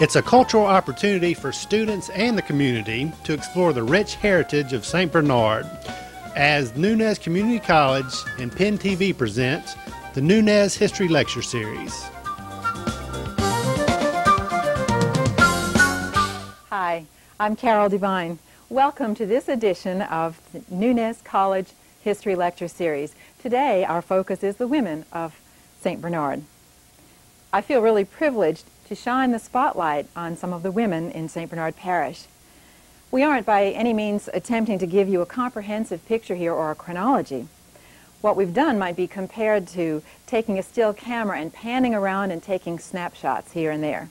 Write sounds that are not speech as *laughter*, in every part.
It's a cultural opportunity for students and the community to explore the rich heritage of St. Bernard as Nunez Community College and Penn TV presents the Nunez History Lecture Series. Hi, I'm Carroll Devine. Welcome to this edition of the Nunez College History Lecture Series. Today, our focus is the women of St. Bernard. I feel really privileged to shine the spotlight on some of the women in St. Bernard Parish. We aren't by any means attempting to give you a comprehensive picture here or a chronology. What we've done might be compared to taking a still camera and panning around and taking snapshots here and there.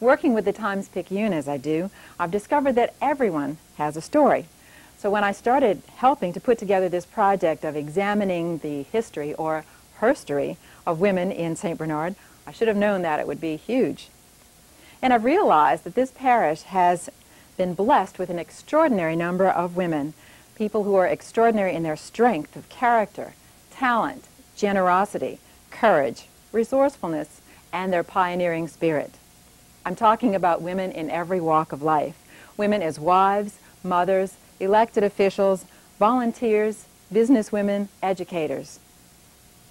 Working with the Times-Picayune as I do, I've discovered that everyone has a story. So when I started helping to put together this project of examining the history or herstory of women in St. Bernard, I should have known that it would be huge. And I've realized that this parish has been blessed with an extraordinary number of women, people who are extraordinary in their strength of character, talent, generosity, courage, resourcefulness, and their pioneering spirit. I'm talking about women in every walk of life. Women as wives, mothers, elected officials, volunteers, businesswomen, educators.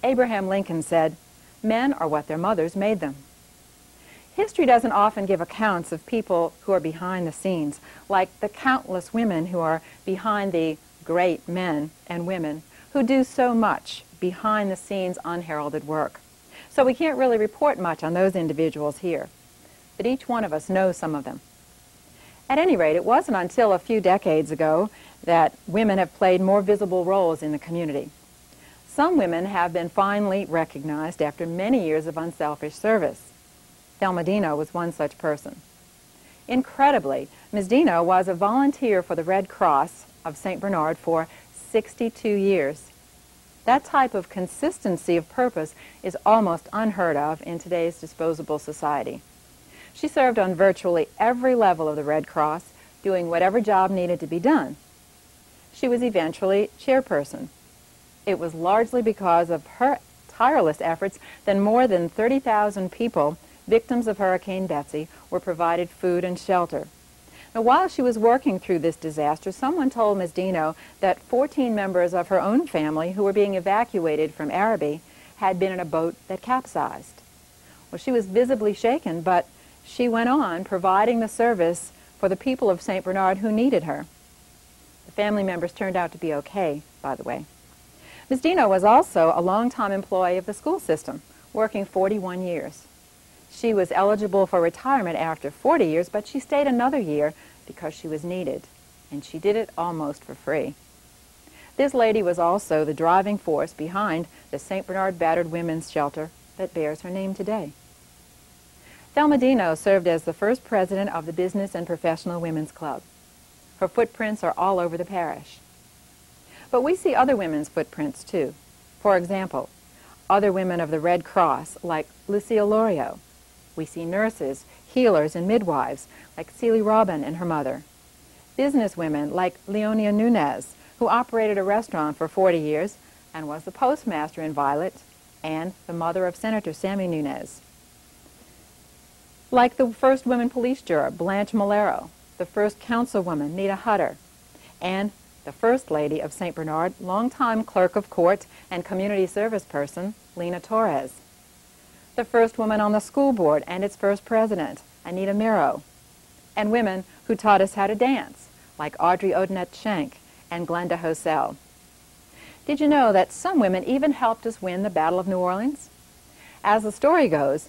Abraham Lincoln said, Men are what their mothers made them. History doesn't often give accounts of people who are behind the scenes, like the countless women who are behind the great men and women who do so much behind the scenes unheralded work. So we can't really report much on those individuals here, but each one of us knows some of them. At any rate, it wasn't until a few decades ago that women have played more visible roles in the community. Some women have been finally recognized after many years of unselfish service. Thelma Dino was one such person. Incredibly, Ms. Dino was a volunteer for the Red Cross of St. Bernard for 62 years. That type of consistency of purpose is almost unheard of in today's disposable society. She served on virtually every level of the Red Cross, doing whatever job needed to be done. She was eventually chairperson it was largely because of her tireless efforts that more than 30,000 people, victims of Hurricane Betsy, were provided food and shelter. Now, while she was working through this disaster, someone told Ms. Dino that 14 members of her own family who were being evacuated from Arabi had been in a boat that capsized. Well, she was visibly shaken, but she went on providing the service for the people of St. Bernard who needed her. The family members turned out to be okay, by the way. Ms. Dino was also a long-time employee of the school system, working 41 years. She was eligible for retirement after 40 years, but she stayed another year because she was needed, and she did it almost for free. This lady was also the driving force behind the St. Bernard Battered Women's Shelter that bears her name today. Thelma Dino served as the first president of the Business and Professional Women's Club. Her footprints are all over the parish. But we see other women's footprints too. For example, other women of the Red Cross, like Lucille Loriot. We see nurses, healers, and midwives, like Celie Robin and her mother. Businesswomen like Leonia Nunez, who operated a restaurant for 40 years and was the postmaster in Violet, and the mother of Senator Sammy Nunez. Like the first women police juror, Blanche Malero, the first councilwoman, Nita Hutter, and the First Lady of St. Bernard, longtime clerk of court and community service person, Lena Torres. The first woman on the school board and its first president, Anita Miro. And women who taught us how to dance, like Audrey Odinette Schenk and Glenda Hosell. Did you know that some women even helped us win the Battle of New Orleans? As the story goes,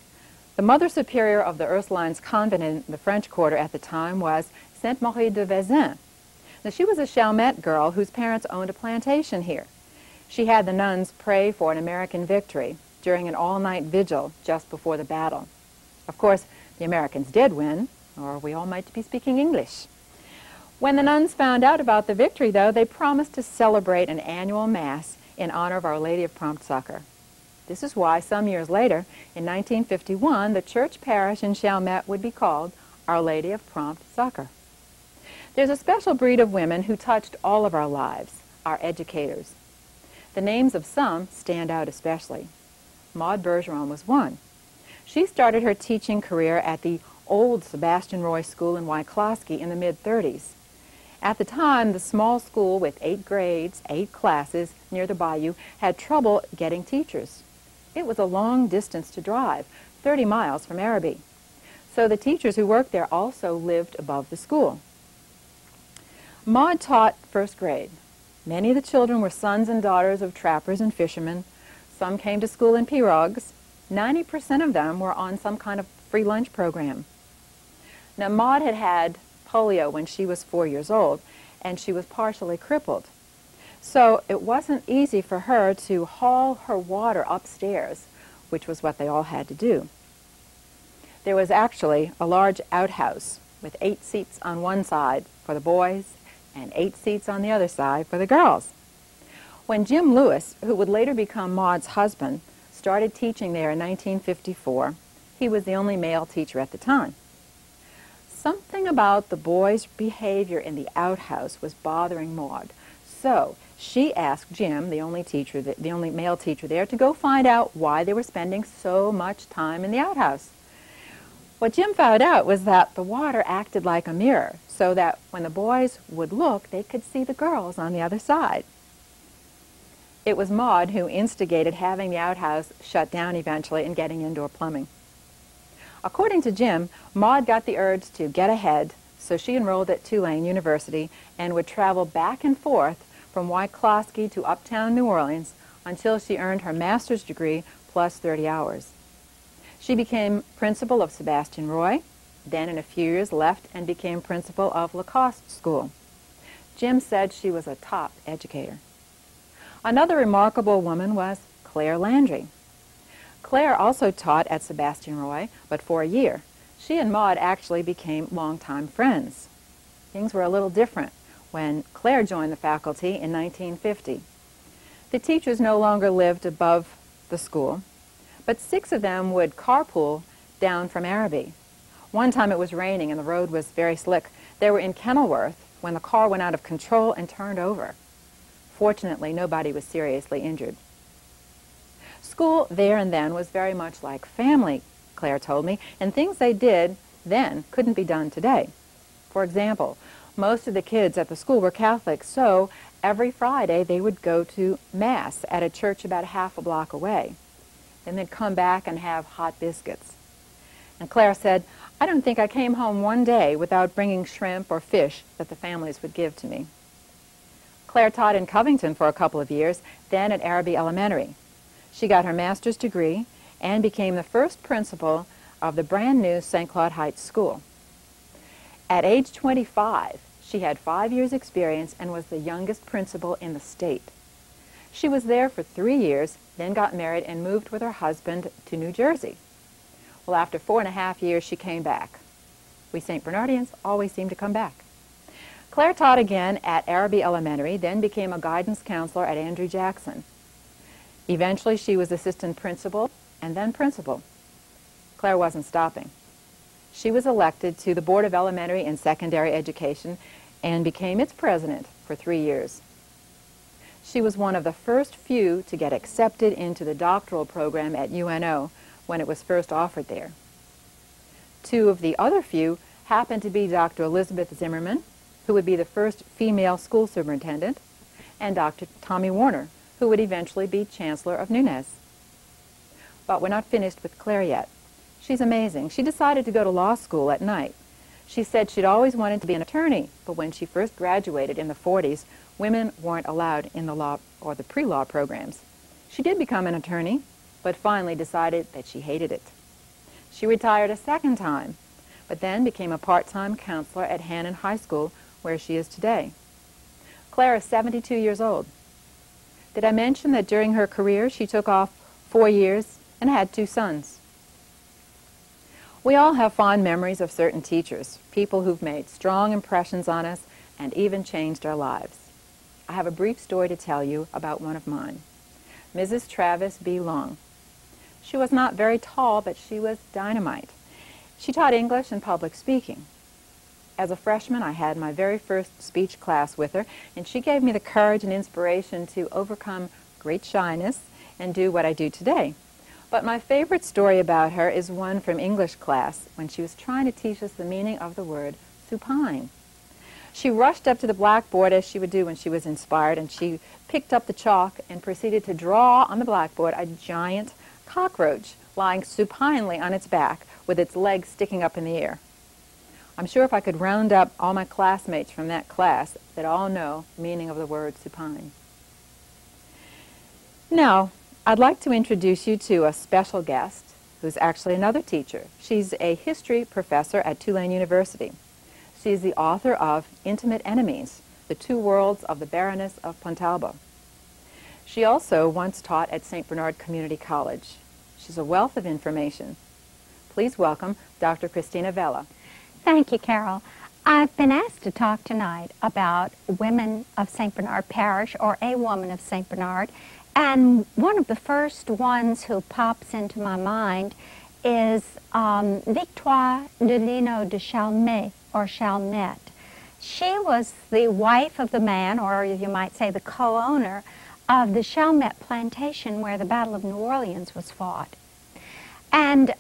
the Mother Superior of the Ursulines convent in the French Quarter at the time was Sainte Marie de Vezin, now, she was a Chalmette girl whose parents owned a plantation here. She had the nuns pray for an American victory during an all-night vigil just before the battle. Of course, the Americans did win, or we all might be speaking English. When the nuns found out about the victory, though, they promised to celebrate an annual Mass in honor of Our Lady of Prompt Succor. This is why, some years later, in 1951, the church parish in Chalmette would be called Our Lady of Prompt Succor. There's a special breed of women who touched all of our lives, our educators. The names of some stand out especially. Maud Bergeron was one. She started her teaching career at the old Sebastian Roy School in Yscloskey in the mid-30s. At the time, the small school with eight grades, eight classes near the bayou had trouble getting teachers. It was a long distance to drive, 30 miles from Arabi. So the teachers who worked there also lived above the school. Maud taught first grade. Many of the children were sons and daughters of trappers and fishermen. Some came to school in pirogues. 90% of them were on some kind of free lunch program. Now, Maud had had polio when she was four years old, and she was partially crippled. So it wasn't easy for her to haul her water upstairs, which was what they all had to do. There was actually a large outhouse with eight seats on one side for the boys and eight seats on the other side for the girls. When Jim Lewis, who would later become Maud's husband, started teaching there in 1954, he was the only male teacher at the time. Something about the boys' behavior in the outhouse was bothering Maud. So she asked Jim, the only teacher, the only male teacher there, to go find out why they were spending so much time in the outhouse. What Jim found out was that the water acted like a mirror, so that when the boys would look, they could see the girls on the other side. It was Maud who instigated having the outhouse shut down eventually and getting indoor plumbing. According to Jim, Maud got the urge to get ahead, so she enrolled at Tulane University and would travel back and forth from Yscloskey to uptown New Orleans until she earned her master's degree plus 30 hours. She became principal of Sebastian Roy, then in a few years left and became principal of Lacoste School. Jim said she was a top educator. Another remarkable woman was Claire Landry. Claire also taught at Sebastian Roy, but for a year. She and Maud actually became longtime friends. Things were a little different when Claire joined the faculty in 1950. The teachers no longer lived above the school, but six of them would carpool down from Arabi. One time it was raining and the road was very slick. They were in Kenilworth when the car went out of control and turned over. Fortunately, nobody was seriously injured. School there and then was very much like family, Claire told me, and things they did then couldn't be done today. For example, most of the kids at the school were Catholic, so every Friday they would go to Mass at a church about half a block away. And then come back and have hot biscuits. And Claire said, I don't think I came home one day without bringing shrimp or fish that the families would give to me. Claire taught in Covington for a couple of years, then at Arabi Elementary. She got her master's degree and became the first principal of the brand new St. Claude Heights School. At age 25, she had five years' experience and was the youngest principal in the state. She was there for three years, then got married and moved with her husband to New Jersey. Well, after four and a half years, she came back. We St. Bernardians always seem to come back. Claire taught again at Arabi Elementary, then became a guidance counselor at Andrew Jackson. Eventually, she was assistant principal and then principal. Claire wasn't stopping. She was elected to the Board of Elementary and Secondary Education and became its president for three years. She was one of the first few to get accepted into the doctoral program at UNO when it was first offered there. Two of the other few happened to be Dr. Elizabeth Zimmerman, who would be the first female school superintendent, and Dr. Tommy Warner, who would eventually be Chancellor of Nunez. But we're not finished with Claire yet. She's amazing. She decided to go to law school at night. She said she'd always wanted to be an attorney, but when she first graduated in the 40s, women weren't allowed in the law or the pre-law programs. She did become an attorney, but finally decided that she hated it. She retired a second time, but then became a part-time counselor at Hannan High School, where she is today. Claire is 72 years old. Did I mention that during her career she took off four years and had two sons? We all have fond memories of certain teachers, people who've made strong impressions on us and even changed our lives. I have a brief story to tell you about one of mine. Mrs. Travis B. Long. She was not very tall, but she was dynamite. She taught English and public speaking. As a freshman, I had my very first speech class with her, and she gave me the courage and inspiration to overcome great shyness and do what I do today. But my favorite story about her is one from English class when she was trying to teach us the meaning of the word supine. She rushed up to the blackboard as she would do when she was inspired, and she picked up the chalk and proceeded to draw on the blackboard a giant cockroach lying supinely on its back with its legs sticking up in the air. I'm sure if I could round up all my classmates from that class, they'd all know the meaning of the word supine. Now, I'd like to introduce you to a special guest who's actually another teacher. She's a history professor at Tulane University. She's the author of Intimate Enemies, The Two Worlds of the Baroness of Pontalba. She also once taught at St. Bernard Community College. She's a wealth of information. Please welcome Dr. Christina Vella. Thank you, Carroll. I've been asked to talk tonight about women of St. Bernard Parish or a woman of St. Bernard. And one of the first ones who pops into my mind is um, Victoire de Lino de Chalmet or Chalmet. She was the wife of the man, or you might say the co-owner, of the Chalmet plantation where the Battle of New Orleans was fought. And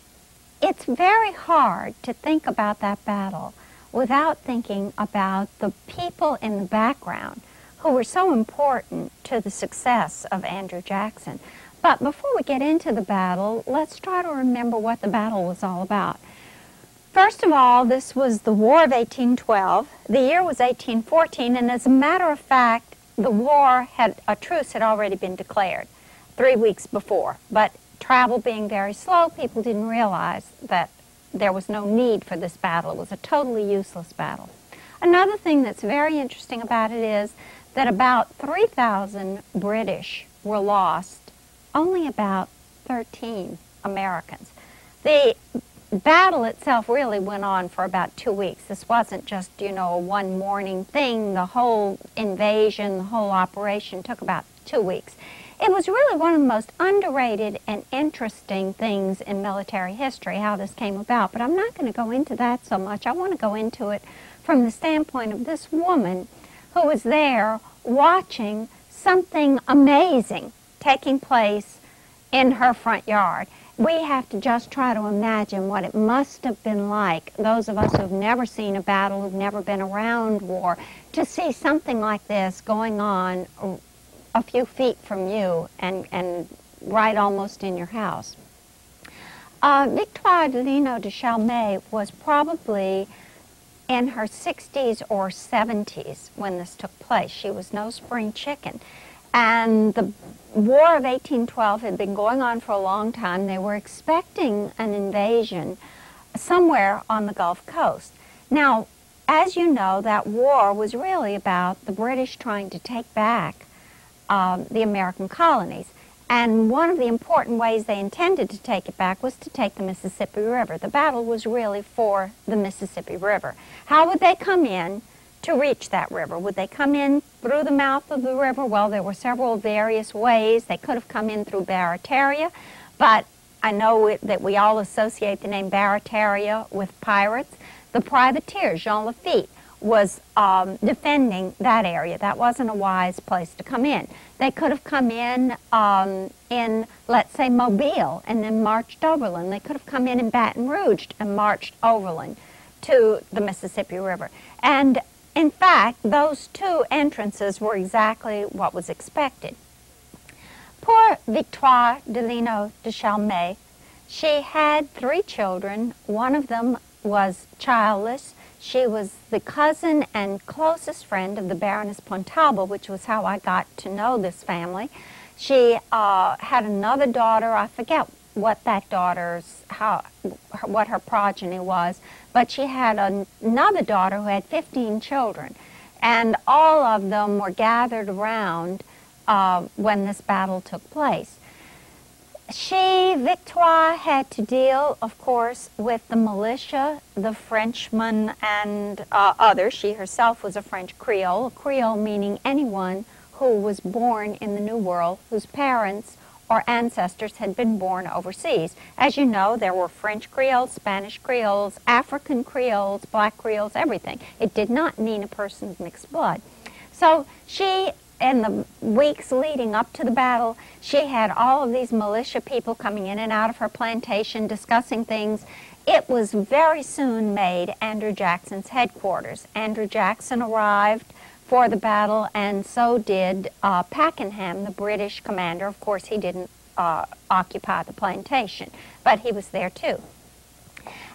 it's very hard to think about that battle without thinking about the people in the background who were so important to the success of Andrew Jackson. But before we get into the battle, let's try to remember what the battle was all about. First of all, this was the War of 1812. The year was 1814, and as a matter of fact, the war had, a truce had already been declared three weeks before. But travel being very slow, people didn't realize that there was no need for this battle. It was a totally useless battle. Another thing that's very interesting about it is that about 3,000 British were lost, only about 13 Americans. The battle itself really went on for about two weeks. This wasn't just, you know, a one morning thing. The whole invasion, the whole operation took about two weeks. It was really one of the most underrated and interesting things in military history, how this came about. But I'm not going to go into that so much. I want to go into it from the standpoint of this woman who was there watching something amazing taking place in her front yard we have to just try to imagine what it must have been like, those of us who've never seen a battle, who've never been around war, to see something like this going on a few feet from you and, and right almost in your house. Uh, Victoire Delino de Chalmet was probably in her 60s or 70s when this took place. She was no spring chicken. And the War of 1812 had been going on for a long time. They were expecting an invasion somewhere on the Gulf Coast. Now, as you know, that war was really about the British trying to take back um, the American colonies. And one of the important ways they intended to take it back was to take the Mississippi River. The battle was really for the Mississippi River. How would they come in? To reach that river? Would they come in through the mouth of the river? Well, there were several various ways. They could have come in through Barataria, but I know it, that we all associate the name Barataria with pirates. The privateer, Jean Lafitte, was um, defending that area. That wasn't a wise place to come in. They could have come in um, in, let's say, Mobile and then marched overland. They could have come in in Baton Rouge and marched overland to the Mississippi River. And in fact, those two entrances were exactly what was expected. Poor Victoire Delino de Chalmet, she had three children. One of them was childless. She was the cousin and closest friend of the Baroness Pontalba, which was how I got to know this family. She uh, had another daughter. I forget what that daughter's, how, what her progeny was, but she had an, another daughter who had 15 children, and all of them were gathered around uh, when this battle took place. She, Victoire, had to deal, of course, with the militia, the Frenchmen, and uh, others. She herself was a French Creole, Creole meaning anyone who was born in the New World, whose parents or ancestors had been born overseas. As you know, there were French Creoles, Spanish Creoles, African Creoles, Black Creoles, everything. It did not mean a person's mixed blood. So she in the weeks leading up to the battle, she had all of these militia people coming in and out of her plantation discussing things. It was very soon made Andrew Jackson's headquarters. Andrew Jackson arrived for the battle, and so did uh, Pakenham, the British commander. Of course, he didn't uh, occupy the plantation, but he was there too.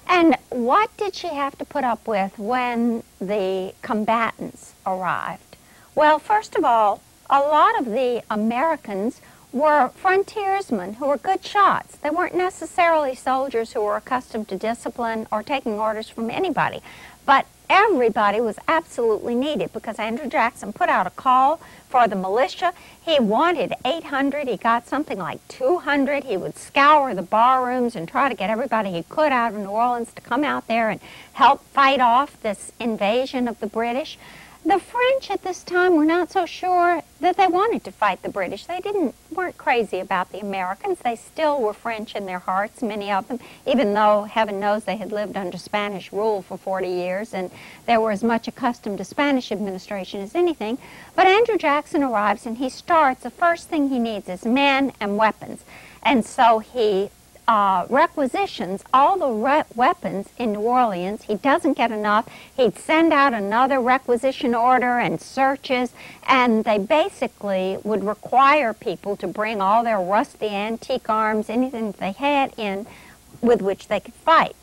And what did she have to put up with when the combatants arrived? Well, first of all, a lot of the Americans were frontiersmen who were good shots. They weren't necessarily soldiers who were accustomed to discipline or taking orders from anybody. But everybody was absolutely needed because Andrew Jackson put out a call for the militia. He wanted 800. He got something like 200. He would scour the bar rooms and try to get everybody he could out of New Orleans to come out there and help fight off this invasion of the British. The French at this time were not so sure that they wanted to fight the British. They didn't weren't crazy about the Americans. They still were French in their hearts, many of them, even though heaven knows they had lived under Spanish rule for 40 years and they were as much accustomed to Spanish administration as anything. But Andrew Jackson arrives and he starts, the first thing he needs is men and weapons. And so he uh, requisitions all the re weapons in New Orleans. He doesn't get enough. He'd send out another requisition order and searches, and they basically would require people to bring all their rusty antique arms, anything that they had in with which they could fight.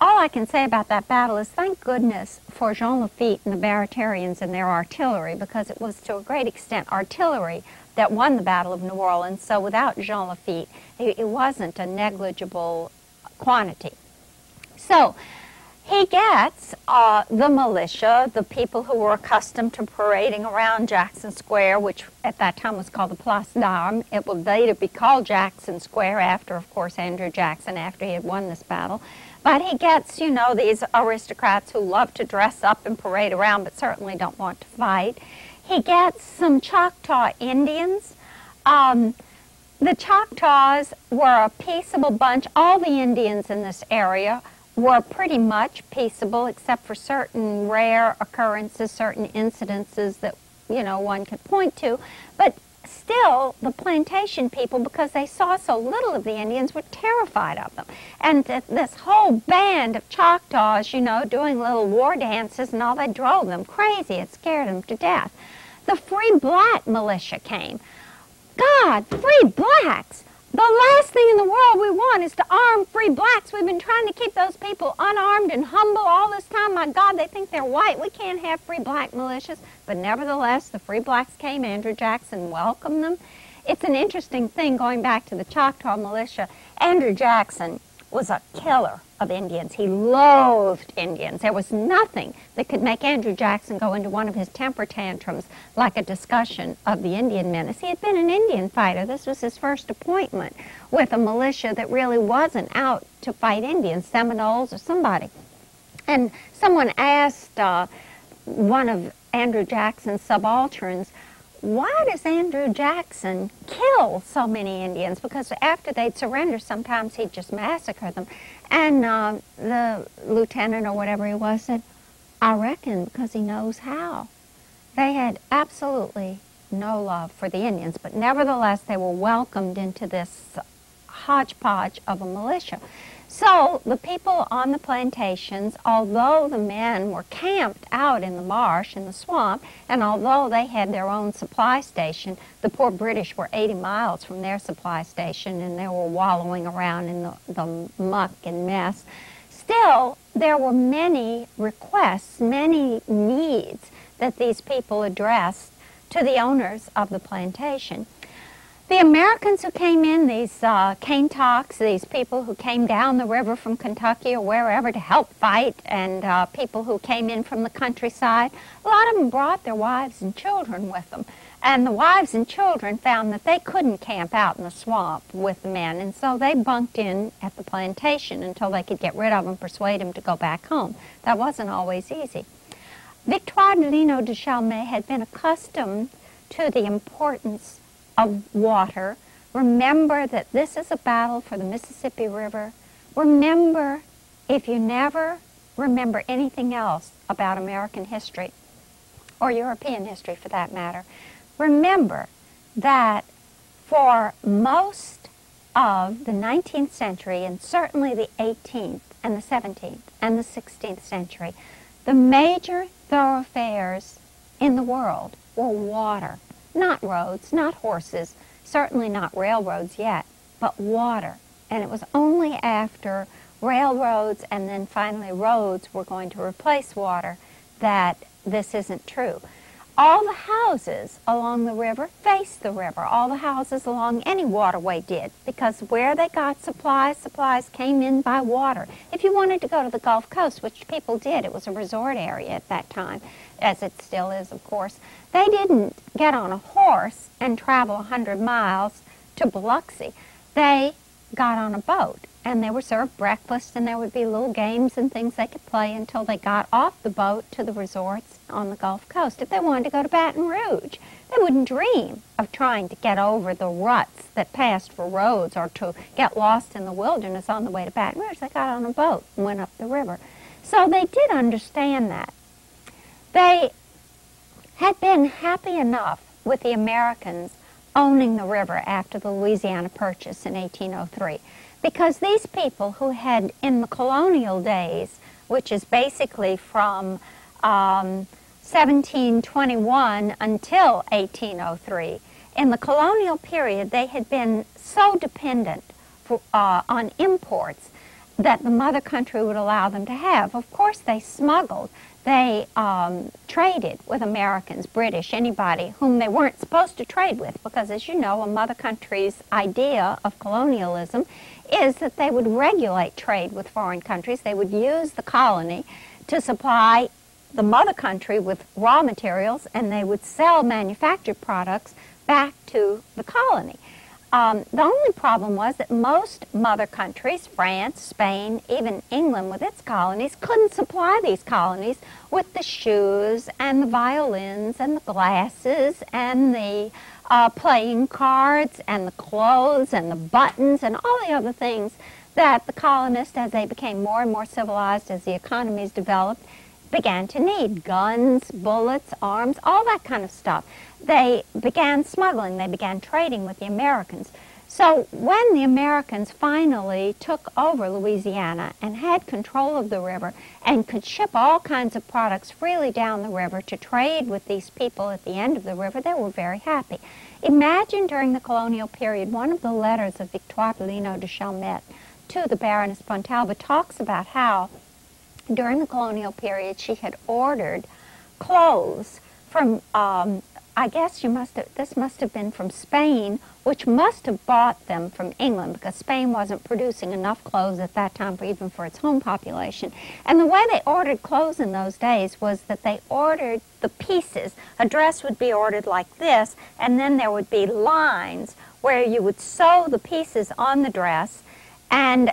All I can say about that battle is thank goodness for Jean Lafitte and the Baratarians and their artillery because it was to a great extent artillery that won the Battle of New Orleans. So without Jean Lafitte, it, it wasn't a negligible quantity. So he gets uh, the militia, the people who were accustomed to parading around Jackson Square, which at that time was called the Place d'Armes. It would later be called Jackson Square after, of course, Andrew Jackson, after he had won this battle. But he gets, you know, these aristocrats who love to dress up and parade around but certainly don't want to fight. He gets some Choctaw Indians. Um, the Choctaws were a peaceable bunch. All the Indians in this area were pretty much peaceable, except for certain rare occurrences, certain incidences that, you know, one could point to. But still, the plantation people, because they saw so little of the Indians, were terrified of them. And th this whole band of Choctaws, you know, doing little war dances and all, they drove them crazy. It scared them to death the free black militia came. God, free blacks! The last thing in the world we want is to arm free blacks. We've been trying to keep those people unarmed and humble all this time. My God, they think they're white. We can't have free black militias. But nevertheless, the free blacks came. Andrew Jackson welcomed them. It's an interesting thing going back to the Choctaw militia. Andrew Jackson was a killer of Indians. He loathed Indians. There was nothing that could make Andrew Jackson go into one of his temper tantrums like a discussion of the Indian menace. He had been an Indian fighter. This was his first appointment with a militia that really wasn't out to fight Indians, Seminoles or somebody. And someone asked uh, one of Andrew Jackson's subalterns, why does Andrew Jackson kill so many Indians? Because after they'd surrender, sometimes he'd just massacre them. And uh, the lieutenant or whatever he was said, I reckon because he knows how. They had absolutely no love for the Indians, but nevertheless they were welcomed into this hodgepodge of a militia. So the people on the plantations, although the men were camped out in the marsh, in the swamp, and although they had their own supply station, the poor British were 80 miles from their supply station and they were wallowing around in the, the muck and mess. Still, there were many requests, many needs that these people addressed to the owners of the plantation. The Americans who came in, these uh, Kaintucks, these people who came down the river from Kentucky or wherever to help fight, and uh, people who came in from the countryside, a lot of them brought their wives and children with them. And the wives and children found that they couldn't camp out in the swamp with the men, and so they bunked in at the plantation until they could get rid of them, persuade them to go back home. That wasn't always easy. Victoire de Lino de Chalmet had been accustomed to the importance of water. Remember that this is a battle for the Mississippi River. Remember, if you never remember anything else about American history, or European history for that matter, Remember that for most of the 19th century and certainly the 18th and the 17th and the 16th century, the major thoroughfares in the world were water. Not roads, not horses, certainly not railroads yet, but water. And it was only after railroads and then finally roads were going to replace water that this isn't true. All the houses along the river faced the river. All the houses along any waterway did because where they got supplies, supplies came in by water. If you wanted to go to the Gulf Coast, which people did, it was a resort area at that time, as it still is, of course, they didn't get on a horse and travel 100 miles to Biloxi. They got on a boat and they were served breakfast and there would be little games and things they could play until they got off the boat to the resorts on the Gulf Coast. If they wanted to go to Baton Rouge, they wouldn't dream of trying to get over the ruts that passed for roads or to get lost in the wilderness on the way to Baton Rouge. They got on a boat and went up the river. So they did understand that. They had been happy enough with the Americans owning the river after the Louisiana Purchase in 1803 because these people who had, in the colonial days, which is basically from um, 1721 until 1803, in the colonial period, they had been so dependent for, uh, on imports that the mother country would allow them to have. Of course, they smuggled. They um, traded with Americans, British, anybody whom they weren't supposed to trade with, because as you know, a mother country's idea of colonialism is that they would regulate trade with foreign countries. They would use the colony to supply the mother country with raw materials, and they would sell manufactured products back to the colony. Um, the only problem was that most mother countries, France, Spain, even England with its colonies, couldn't supply these colonies with the shoes and the violins and the glasses and the uh, playing cards and the clothes and the buttons and all the other things that the colonists, as they became more and more civilized, as the economies developed, began to need guns, bullets, arms, all that kind of stuff. They began smuggling, they began trading with the Americans. So when the Americans finally took over Louisiana and had control of the river and could ship all kinds of products freely down the river to trade with these people at the end of the river, they were very happy. Imagine during the colonial period, one of the letters of Victoire Lino de Chalmette to the Baroness Pontalba talks about how during the colonial period she had ordered clothes from um, I guess you must have, this must have been from Spain, which must have bought them from England because Spain wasn't producing enough clothes at that time for even for its home population. And the way they ordered clothes in those days was that they ordered the pieces. A dress would be ordered like this, and then there would be lines where you would sew the pieces on the dress, and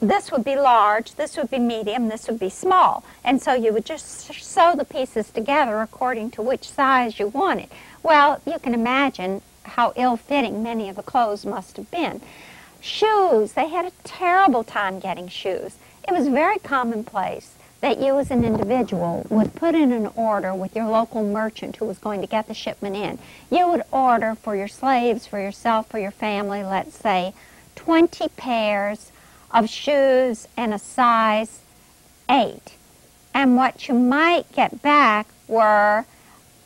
this would be large, this would be medium, this would be small. And so you would just sew the pieces together according to which size you wanted. Well, you can imagine how ill-fitting many of the clothes must have been. Shoes, they had a terrible time getting shoes. It was very commonplace that you as an individual would put in an order with your local merchant who was going to get the shipment in. You would order for your slaves, for yourself, for your family, let's say, 20 pairs of shoes in a size 8. And what you might get back were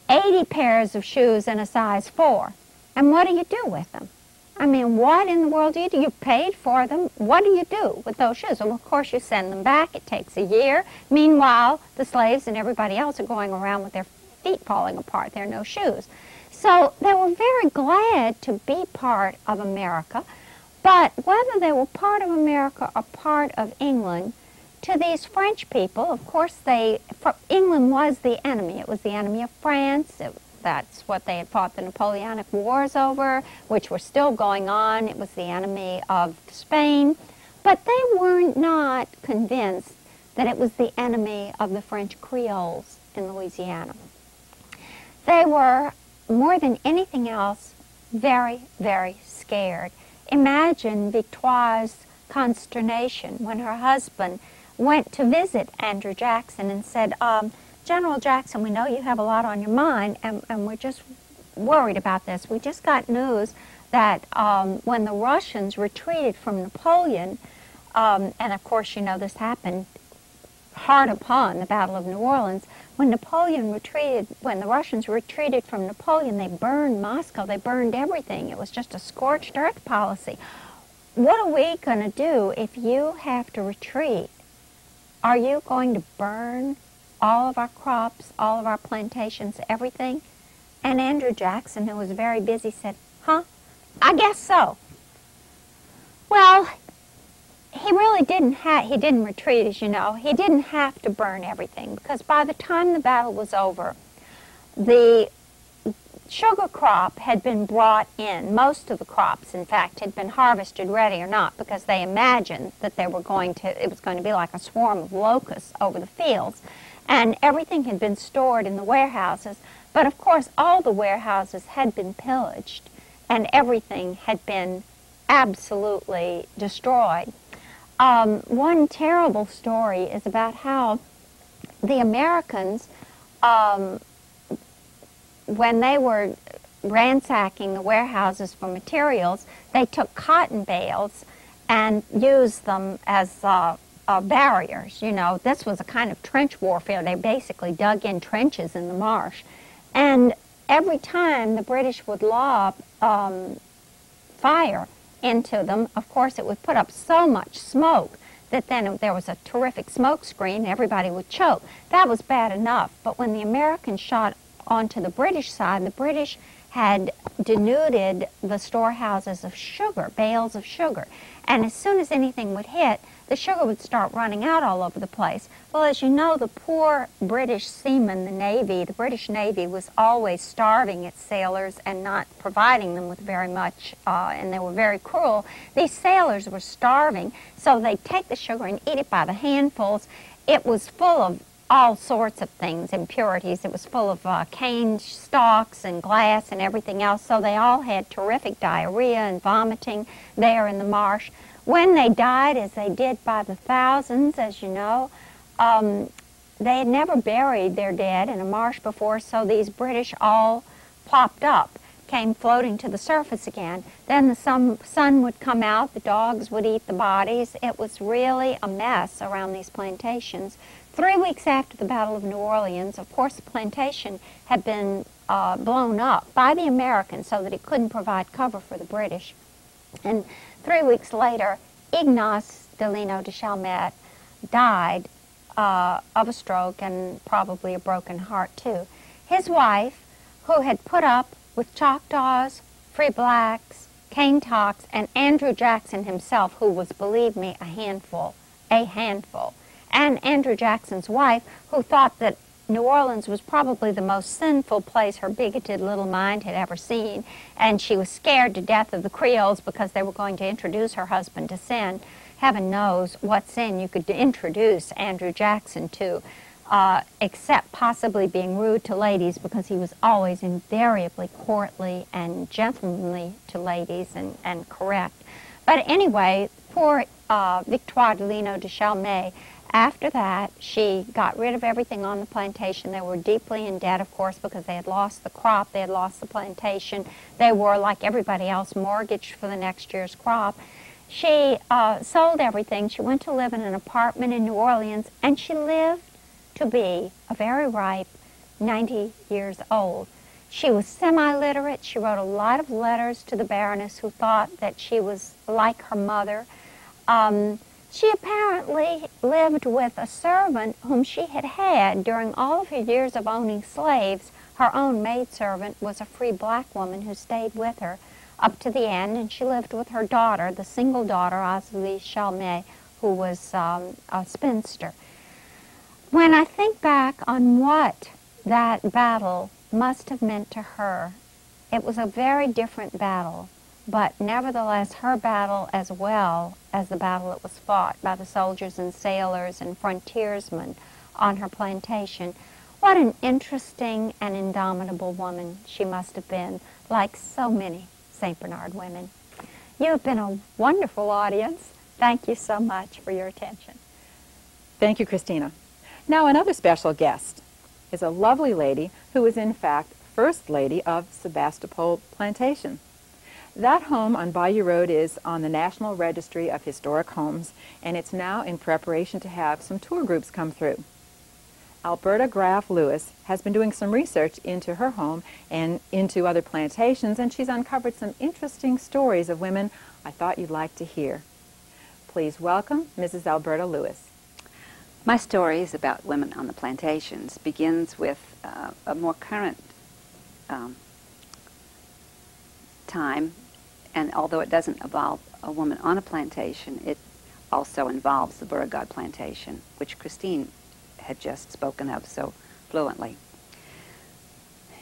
80 pairs of shoes in a size 4. And what do you do with them? I mean, what in the world do you do? You paid for them. What do you do with those shoes? Well, of course, you send them back. It takes a year. Meanwhile, the slaves and everybody else are going around with their feet falling apart. There are no shoes. So they were very glad to be part of America. But whether they were part of America or part of England, to these French people, of course, they England was the enemy. It was the enemy of France. It, that's what they had fought the Napoleonic Wars over, which were still going on. It was the enemy of Spain. But they were not convinced that it was the enemy of the French Creoles in Louisiana. They were, more than anything else, very, very scared. Imagine Victoire's consternation when her husband went to visit Andrew Jackson and said, um, General Jackson, we know you have a lot on your mind, and, and we're just worried about this. We just got news that um, when the Russians retreated from Napoleon, um, and of course, you know, this happened hard upon the Battle of New Orleans. When Napoleon retreated, when the Russians retreated from Napoleon, they burned Moscow. They burned everything. It was just a scorched earth policy. What are we going to do if you have to retreat? Are you going to burn all of our crops, all of our plantations, everything? And Andrew Jackson, who was very busy, said, Huh? I guess so. Well, he really didn't have, he didn't retreat, as you know. He didn't have to burn everything because by the time the battle was over, the sugar crop had been brought in. Most of the crops, in fact, had been harvested ready or not because they imagined that they were going to, it was going to be like a swarm of locusts over the fields. And everything had been stored in the warehouses. But of course, all the warehouses had been pillaged and everything had been absolutely destroyed. Um, one terrible story is about how the Americans, um, when they were ransacking the warehouses for materials, they took cotton bales and used them as uh, uh, barriers. You know, this was a kind of trench warfare. They basically dug in trenches in the marsh. And every time the British would lob um, fire into them, of course, it would put up so much smoke that then there was a terrific smoke screen, everybody would choke. That was bad enough. But when the Americans shot onto the British side, the British had denuded the storehouses of sugar, bales of sugar. And as soon as anything would hit, the sugar would start running out all over the place. Well, as you know, the poor British seamen, the Navy, the British Navy was always starving its sailors and not providing them with very much, uh, and they were very cruel. These sailors were starving, so they'd take the sugar and eat it by the handfuls. It was full of all sorts of things, impurities. It was full of uh, cane stalks and glass and everything else, so they all had terrific diarrhea and vomiting there in the marsh. When they died, as they did by the thousands, as you know, um, they had never buried their dead in a marsh before, so these British all popped up, came floating to the surface again. Then the sun, sun would come out, the dogs would eat the bodies. It was really a mess around these plantations. Three weeks after the Battle of New Orleans, of course, the plantation had been uh, blown up by the Americans so that it couldn't provide cover for the British. And Three weeks later, Ignace Delino de Chalmette died uh, of a stroke and probably a broken heart too. His wife, who had put up with Choctaws, Free Blacks, Kaintucks, and Andrew Jackson himself, who was, believe me, a handful, a handful, and Andrew Jackson's wife, who thought that New Orleans was probably the most sinful place her bigoted little mind had ever seen, and she was scared to death of the Creoles because they were going to introduce her husband to sin. Heaven knows what sin you could introduce Andrew Jackson to, uh, except possibly being rude to ladies because he was always invariably courtly and gentlemanly to ladies and, and correct. But anyway, poor uh, Victoire Delino de Chalmette after that, she got rid of everything on the plantation. They were deeply in debt, of course, because they had lost the crop, they had lost the plantation. They were, like everybody else, mortgaged for the next year's crop. She uh, sold everything. She went to live in an apartment in New Orleans, and she lived to be a very ripe 90 years old. She was semi-literate. She wrote a lot of letters to the Baroness who thought that she was like her mother. Um, she apparently lived with a servant whom she had had during all of her years of owning slaves. Her own maidservant was a free black woman who stayed with her up to the end, and she lived with her daughter, the single daughter, Azalise Chalmette, who was um, a spinster. When I think back on what that battle must have meant to her, it was a very different battle but nevertheless, her battle as well as the battle that was fought by the soldiers and sailors and frontiersmen on her plantation. What an interesting and indomitable woman she must have been, like so many St. Bernard women. You have been a wonderful audience. Thank you so much for your attention. Thank you, Christina. Now, another special guest is a lovely lady who is, in fact, First Lady of Sebastopol Plantation. That home on Bayou Road is on the National Registry of Historic Homes, and it's now in preparation to have some tour groups come through. Alberta Graff Lewis has been doing some research into her home and into other plantations, and she's uncovered some interesting stories of women I thought you'd like to hear. Please welcome Mrs. Alberta Lewis. My story is about women on the plantations. Begins with uh, a more current um, time and although it doesn't involve a woman on a plantation, it also involves the Beauregard plantation, which Christine had just spoken of so fluently.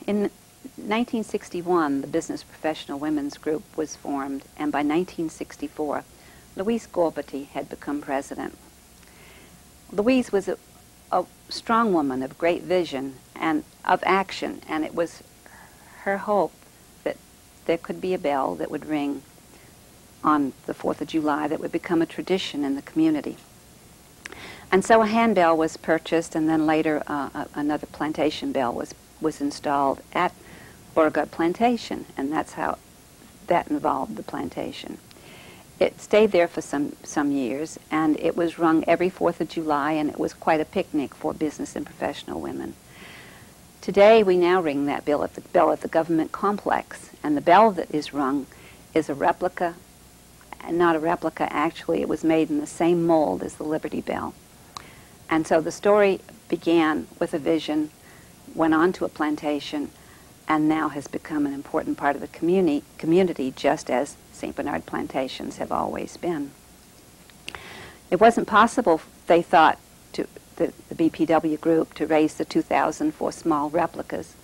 In 1961, the Business Professional Women's Group was formed, and by 1964, Louise Gorbaty had become president. Louise was a, a strong woman of great vision and of action, and it was her hope there could be a bell that would ring on the 4th of July that would become a tradition in the community. And so a handbell was purchased, and then later uh, another plantation bell was, was installed at Beauregard Plantation, and that's how that involved the plantation. It stayed there for some, some years, and it was rung every 4th of July, and it was quite a picnic for business and professional women. Today, we now ring that bell at the, bell at the government complex, and the bell that is rung is a replica, and not a replica actually, it was made in the same mold as the Liberty Bell. And so the story began with a vision, went on to a plantation, and now has become an important part of the community, community just as St. Bernard plantations have always been. It wasn't possible, they thought, the, the BPW group to raise the 2,000 for small replicas.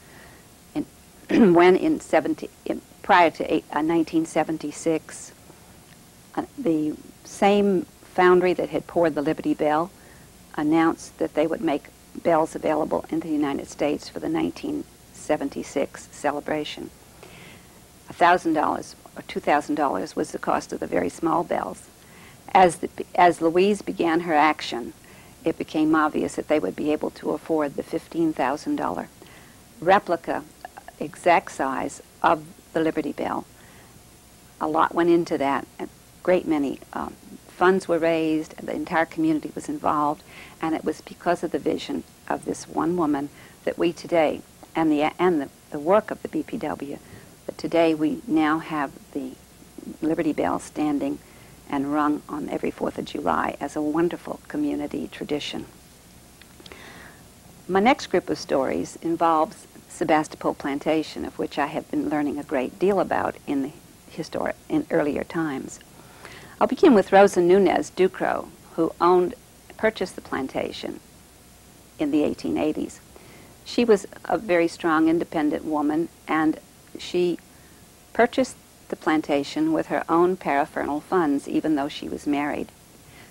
*clears throat* When in, 70, in prior to eight, uh, 1976, uh, the same foundry that had poured the Liberty Bell announced that they would make bells available in the United States for the 1976 celebration. $1,000 or $2,000 was the cost of the very small bells. As, the, as Louise began her action, it became obvious that they would be able to afford the $15,000 replica, exact size of the Liberty Bell. A lot went into that. A great many um, funds were raised. The entire community was involved, and it was because of the vision of this one woman that we today, and the and the, the work of the BPW, that today we now have the Liberty Bell standing and rung on every 4th of July as a wonderful community tradition. My next group of stories involves Sebastopol Plantation, of which I have been learning a great deal about in the historic in earlier times. I'll begin with Rosa Nunez Ducros, who owned purchased the plantation in the 1880s. She was a very strong, independent woman, and she purchased the plantation with her own paraphernal funds, even though she was married.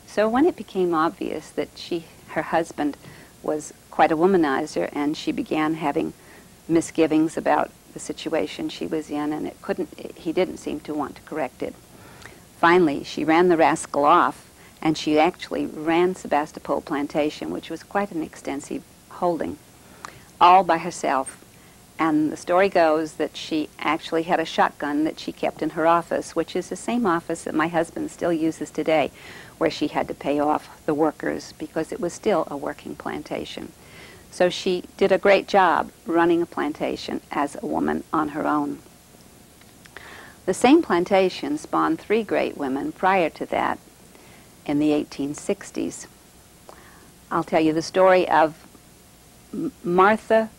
So when it became obvious that she, her husband was quite a womanizer and she began having misgivings about the situation she was in and it couldn't, he didn't seem to want to correct it. Finally, she ran the rascal off and she actually ran Sebastopol Plantation, which was quite an extensive holding, all by herself and the story goes that she actually had a shotgun that she kept in her office, which is the same office that my husband still uses today, where she had to pay off the workers because it was still a working plantation. So she did a great job running a plantation as a woman on her own. The same plantation spawned three great women prior to that in the 1860s. I'll tell you the story of Martha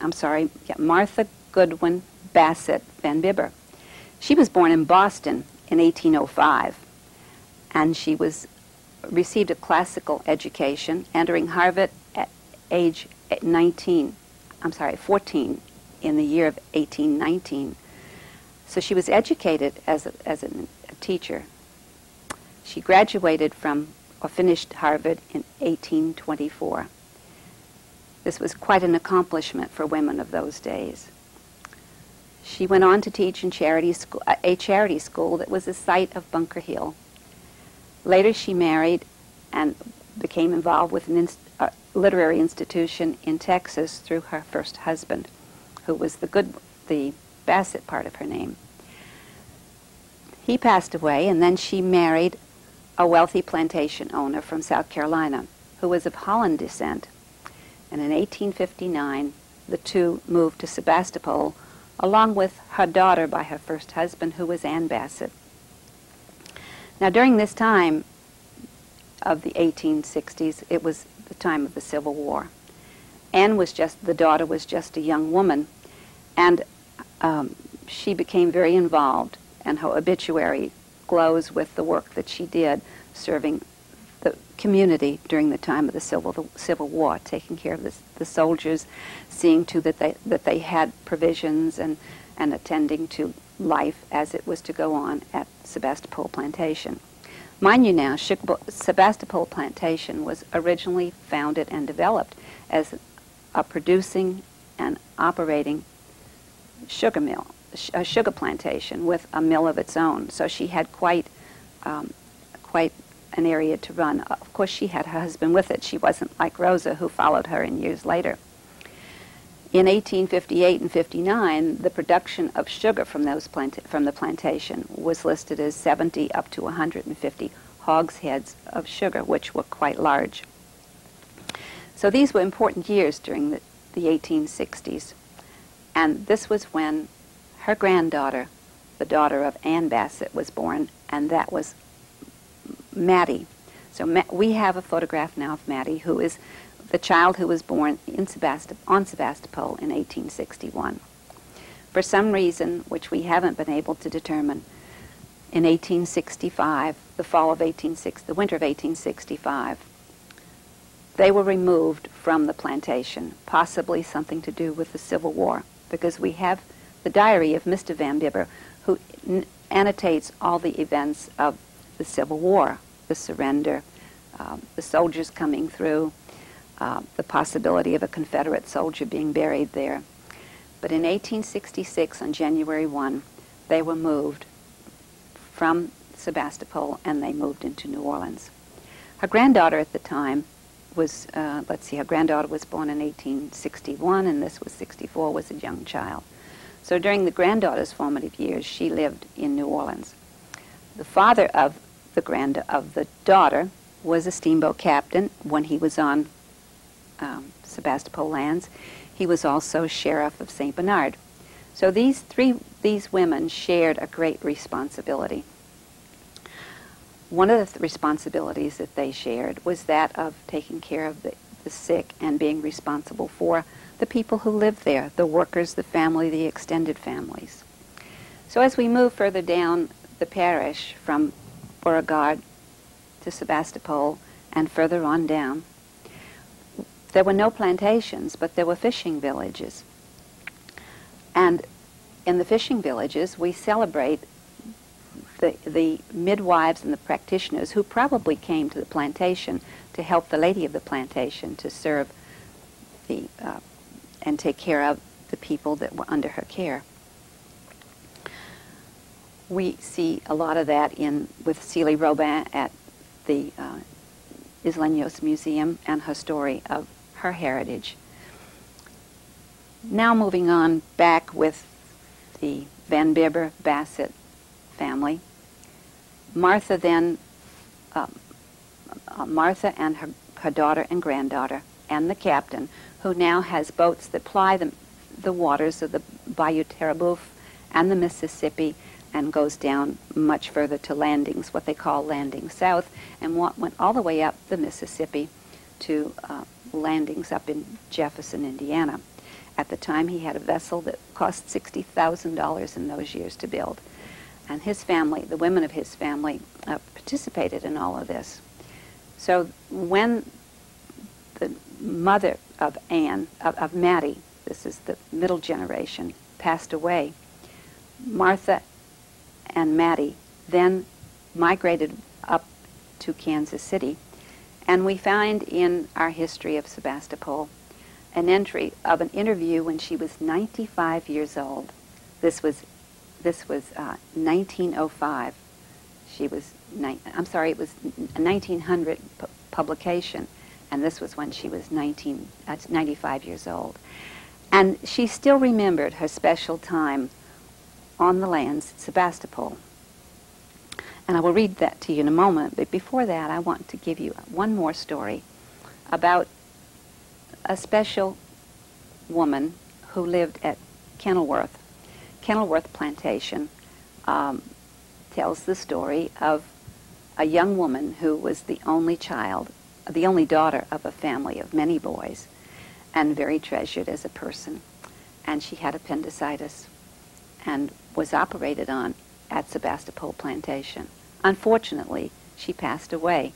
I'm sorry, yeah, Martha Goodwin Bassett Van Bibber. She was born in Boston in 1805, and she was received a classical education, entering Harvard at age 19. I'm sorry, 14 in the year of 1819. So she was educated as a, as a, a teacher. She graduated from or finished Harvard in 1824. This was quite an accomplishment for women of those days. She went on to teach in charity school, a charity school that was the site of Bunker Hill. Later, she married and became involved with an, uh, literary institution in Texas through her first husband, who was the good, the Bassett part of her name. He passed away, and then she married a wealthy plantation owner from South Carolina who was of Holland descent. And in 1859, the two moved to Sebastopol along with her daughter by her first husband, who was Ann Bassett. Now, during this time of the 1860s, it was the time of the Civil War. Anne was just, the daughter was just a young woman, and um, she became very involved, and her obituary glows with the work that she did serving the community during the time of the Civil, the Civil War, taking care of the, the soldiers, seeing to that they, that they had provisions and, and attending to life as it was to go on at Sebastopol Plantation. Mind you now, Sebastopol Plantation was originally founded and developed as a producing and operating sugar mill, a sugar plantation with a mill of its own. So she had quite, um, quite an area to run. Uh, of course, she had her husband with it. She wasn't like Rosa, who followed her in years later. In 1858 and 59, the production of sugar from, those from the plantation was listed as 70 up to 150 hogsheads of sugar, which were quite large. So these were important years during the, the 1860s. And this was when her granddaughter, the daughter of Ann Bassett, was born, and that was Mattie. So Ma we have a photograph now of Mattie, who is the child who was born in Sebastop on Sebastopol in 1861. For some reason, which we haven't been able to determine, in 1865, the fall of 1860, the winter of 1865, they were removed from the plantation, possibly something to do with the Civil War, because we have the diary of Mr. Van Bibber, who annotates all the events of the Civil War, the surrender, um, the soldiers coming through, uh, the possibility of a Confederate soldier being buried there. But in 1866, on January 1, they were moved from Sebastopol and they moved into New Orleans. Her granddaughter at the time was, uh, let's see, her granddaughter was born in 1861 and this was 64, was a young child. So during the granddaughter's formative years, she lived in New Orleans. The father of the grand of the daughter was a steamboat captain when he was on um, Sebastopol lands. He was also sheriff of St. Bernard. So these three, these women shared a great responsibility. One of the th responsibilities that they shared was that of taking care of the, the sick and being responsible for the people who lived there, the workers, the family, the extended families. So as we move further down the parish from Beauregard to Sebastopol and further on down, there were no plantations, but there were fishing villages. And in the fishing villages, we celebrate the, the midwives and the practitioners who probably came to the plantation to help the lady of the plantation to serve the, uh, and take care of the people that were under her care. We see a lot of that in with Celie Robin at the uh, Islenos Museum and her story of her heritage. Now moving on back with the Van Bibber Bassett family. Martha then, uh, uh, Martha and her, her daughter and granddaughter and the captain, who now has boats that ply the, the waters of the Bayou Terrebonne and the Mississippi and goes down much further to landings, what they call landing south, and went all the way up the Mississippi to uh, landings up in Jefferson, Indiana. At the time, he had a vessel that cost $60,000 in those years to build. And his family, the women of his family, uh, participated in all of this. So when the mother of Anne, of, of Mattie, this is the middle generation, passed away, Martha and Mattie then migrated up to Kansas City and we find in our history of Sebastopol an entry of an interview when she was 95 years old. This was, this was uh, 1905. She was, I'm sorry, it was a 1900 pu publication. and this was when she was 19, uh, 95 years old. And she still remembered her special time on the lands at Sebastopol. And I will read that to you in a moment, but before that, I want to give you one more story about a special woman who lived at Kenilworth. Kenilworth Plantation um, tells the story of a young woman who was the only child, the only daughter of a family of many boys, and very treasured as a person. And she had appendicitis and was operated on at Sebastopol Plantation. Unfortunately, she passed away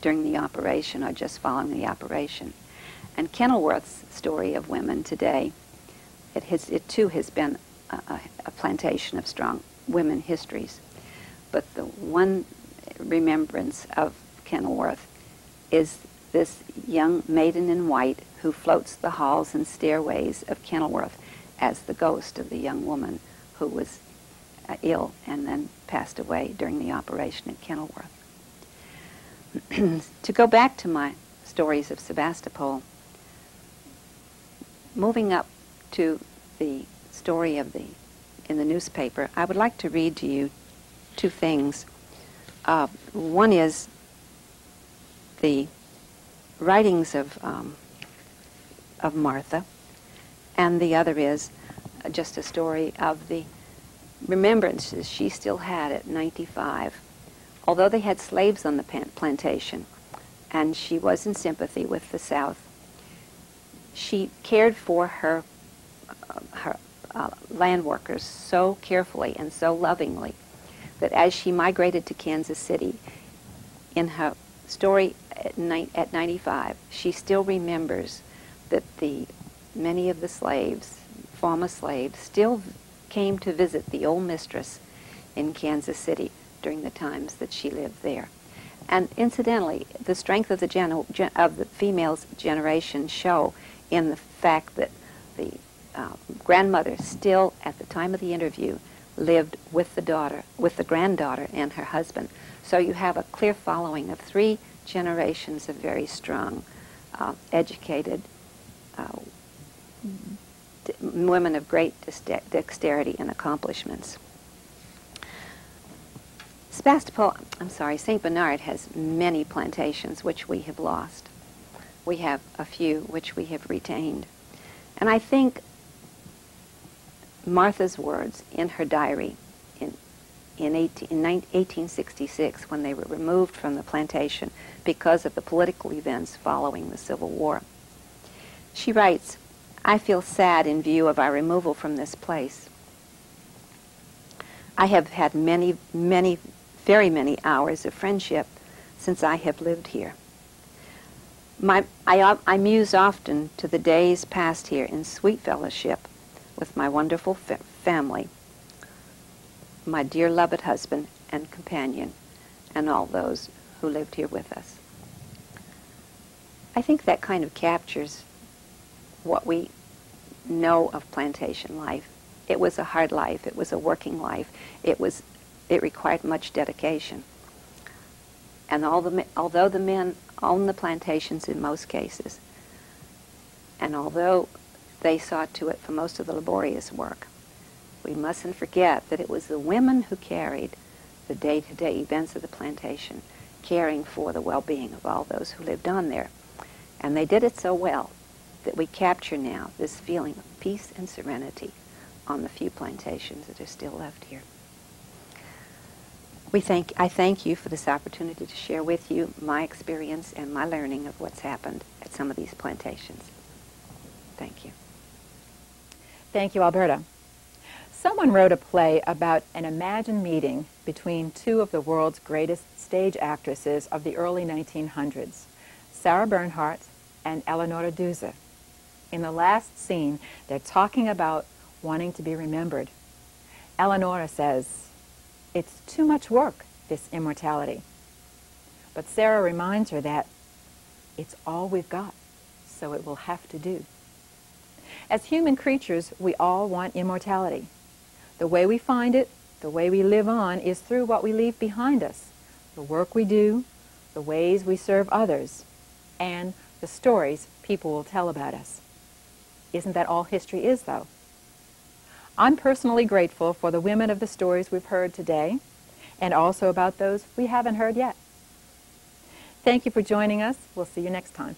during the operation or just following the operation. And Kenilworth's story of women today, it, has, it too has been a, a, plantation of strong women histories. But the one remembrance of Kenilworth is this young maiden in white who floats the halls and stairways of Kenilworth as the ghost of the young woman who was uh, ill and then passed away during the operation at Kenilworth. *clears throat* to go back to my stories of Sebastopol, moving up to the story of the in the newspaper, I would like to read to you two things. Uh, one is the writings of um, of Martha, and the other is just a story of the remembrances she still had at 95. Although they had slaves on the plantation, and she was in sympathy with the South, she cared for her uh, her uh, land workers so carefully and so lovingly that as she migrated to Kansas City, in her story at, ni- at 95, she still remembers that the many of the slaves, former slave, still came to visit the old mistress in Kansas City during the times that she lived there. And incidentally, the strength of the, gen- of the female's generation show in the fact that the uh, grandmother still, at the time of the interview, lived with the daughter, with the granddaughter and her husband. So you have a clear following of three generations of very strong, uh, educated uh, women of great dexterity and accomplishments. Sebastopol, I'm sorry, St. Bernard has many plantations which we have lost. We have a few which we have retained. And I think Martha's words in her diary in, in, 18, in 1866 when they were removed from the plantation because of the political events following the Civil War. She writes, I feel sad in view of our removal from this place. I have had many, many, very many hours of friendship since I have lived here. My, I, uh, I muse often to the days passed here in sweet fellowship with my wonderful fa- family, my dear loved husband and companion, and all those who lived here with us. I think that kind of captures what we know of plantation life. It was a hard life. It was a working life. It was, it required much dedication. And all the, although the men owned the plantations in most cases, and although they saw to it for most of the laborious work. We mustn't forget that it was the women who carried the day-to-day events of the plantation, caring for the well-being of all those who lived on there. And they did it so well that we capture now this feeling of peace and serenity on the few plantations that are still left here. We thank, I thank you for this opportunity to share with you my experience and my learning of what's happened at some of these plantations. Thank you. Thank you, Alberta. Someone wrote a play about an imagined meeting between two of the world's greatest stage actresses of the early 1900s, Sarah Bernhardt and Eleonora Duse. In the last scene, they're talking about wanting to be remembered. Eleonora says, it's too much work, this immortality. But Sarah reminds her that it's all we've got, so it will have to do. As human creatures, we all want immortality. The way we find it, the way we live on, is through what we leave behind us, the work we do, the ways we serve others, and the stories people will tell about us. Isn't that all history is, though? I'm personally grateful for the women of the stories we've heard today and also about those we haven't heard yet. Thank you for joining us. We'll see you next time.